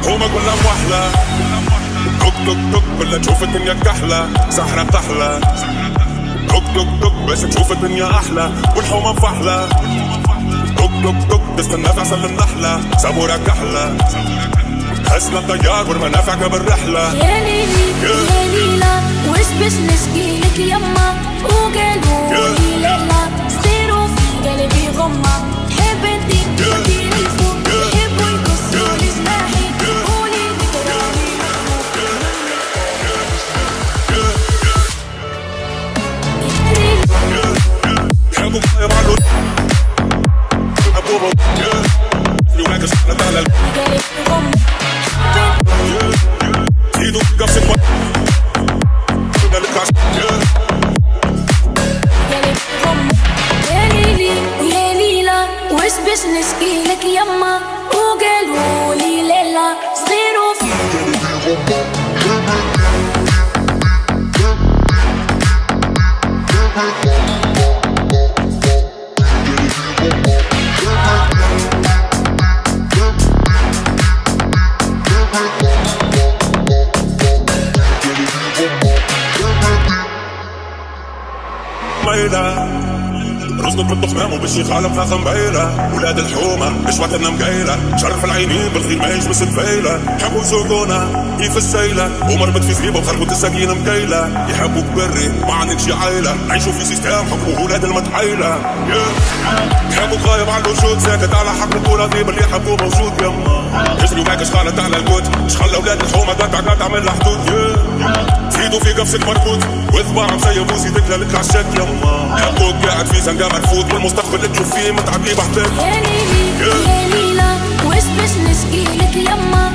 الحومة كلها موحلة توك توك توك كلها تشوف الدنيا كحلة. سحرة بتحلى توك توك توك باش تشوف الدنيا أحلى. والحومة مفحلة توك توك توك تستنى في عسل النحلة. سابورة كحلة. حسنا الطيار والمنافع قبل رحلة يا ليلي يا ليلى وش باش نشكيلك يما؟ وقالوا لي ليلى صغيروا في قلبي غمة. تحب انتي بالطخ مامو بالشيخ عالم فاخم بيلة ولاد الحومة مش وطننا مقيلة شرف العينين بالخير ما يجبس الفيلة. يحبوا يسوقونا كيف السيلة. ومرمت في زريبة وخربت السكينة مكيلة. يحبوك بري ما عندك شي عيلة. عيشوا في سيستم حكموا ولاد المتحيلة. يحبوك غايب عن الوجود ساكت على حق البطولة ذيب اللي يحبوه موجود يما. يجري معاك شخالة على الجود شخلى ولاد الحومة قطع قطع من الحدود في ايده في قفصك مربوط وذباع مسيب وسيدك لك عالشك يما. حبوك قاعد في زنقة مرفوض والمستقبل اللي تشوف فيه متعبي بحتك يا ليلي يا. ليلى وش باش نشكيلك يما.